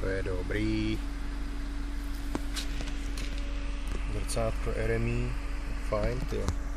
To je dobrý. Zrcátko RMI, fajn, ty.